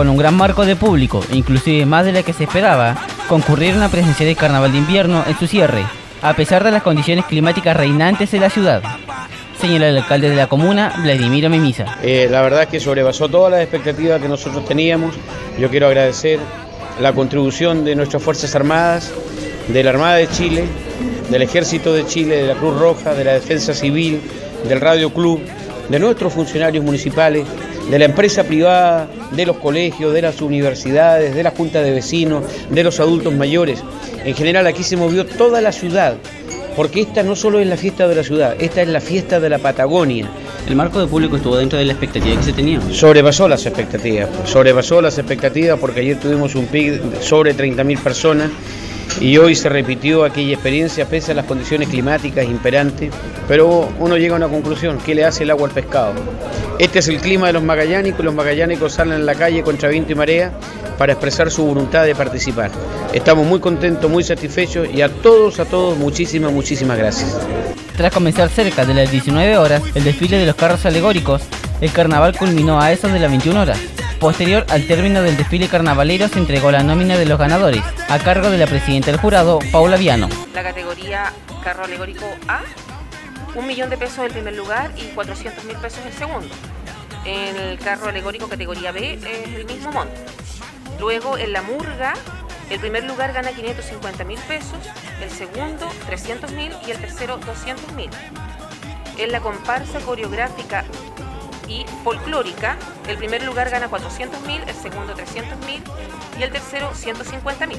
con un gran marco de público, inclusive más de la que se esperaba, concurrieron a presenciar el carnaval de invierno en su cierre, a pesar de las condiciones climáticas reinantes en la ciudad. Señala el alcalde de la comuna, Vladimiro Memisa. Eh, la verdad es que sobrepasó todas las expectativas que nosotros teníamos. Yo quiero agradecer la contribución de nuestras Fuerzas Armadas, de la Armada de Chile, del Ejército de Chile, de la Cruz Roja, de la Defensa Civil, del Radio Club, de nuestros funcionarios municipales, de la empresa privada, de los colegios, de las universidades, de la Junta de Vecinos, de los adultos mayores. En general aquí se movió toda la ciudad, porque esta no solo es la fiesta de la ciudad, esta es la fiesta de la Patagonia. ¿El marco de público estuvo dentro de la expectativa que se tenía? Sobrepasó las expectativas, sobrepasó las expectativas porque ayer tuvimos un pic de sobre 30.000 personas y hoy se repitió aquella experiencia pese a las condiciones climáticas imperantes, pero uno llega a una conclusión, ¿qué le hace el agua al pescado? Este es el clima de los magallánicos, los magallánicos salen en la calle contra viento y marea para expresar su voluntad de participar. Estamos muy contentos, muy satisfechos y a todos, a todos, muchísimas, muchísimas gracias. Tras comenzar cerca de las 19 horas el desfile de los carros alegóricos, el carnaval culminó a eso de las 21 horas. Posterior al término del desfile carnavalero se entregó la nómina de los ganadores, a cargo de la presidenta del jurado, Paula Viano. La categoría carro alegórico A, un millón de pesos el primer lugar y 400 mil pesos el segundo. El carro alegórico categoría B es el mismo monto. Luego en la murga, el primer lugar gana 550 mil pesos, el segundo 300 mil y el tercero 200 mil. En la comparsa coreográfica y folclórica, el primer lugar gana 400.000, el segundo 300.000 y el tercero 150.000.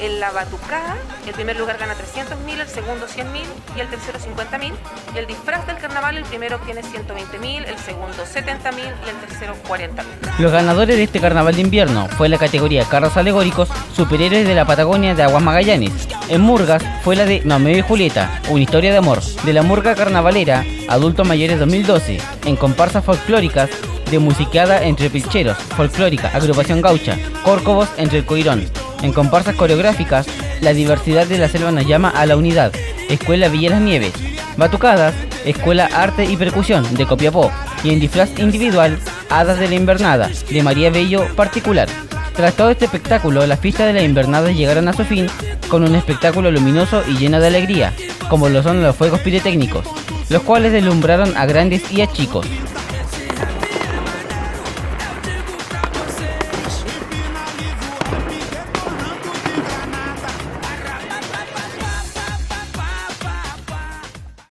En la batucada, el primer lugar gana 300.000, el segundo 100.000 y el tercero 50.000. El disfraz del carnaval, el primero obtiene 120.000, el segundo 70.000 y el tercero 40.000. Los ganadores de este carnaval de invierno fue la categoría Carros Alegóricos Superhéroes de la Patagonia de Aguas Magallanes. En Murgas fue la de Mameo y Julieta, una historia de amor. De la Murga Carnavalera, Adultos Mayores 2012. En comparsas folclóricas, de musiqueada entre pilcheros, folclórica, agrupación gaucha, córcovos entre el coirón. En comparsas coreográficas, la diversidad de la selva nos llama a la unidad, Escuela Villa Las Nieves. Batucadas, Escuela Arte y Percusión de Copiapó. Y en disfraz individual, Hadas de la Invernada, de María Bello particular. Tras todo este espectáculo, las fiestas de la invernada llegaron a su fin con un espectáculo luminoso y lleno de alegría, como lo son los fuegos pirotécnicos, los cuales deslumbraron a grandes y a chicos.